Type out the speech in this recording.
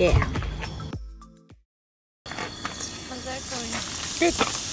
Yeah. How's that going? Good.